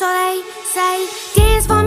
So they say, dance for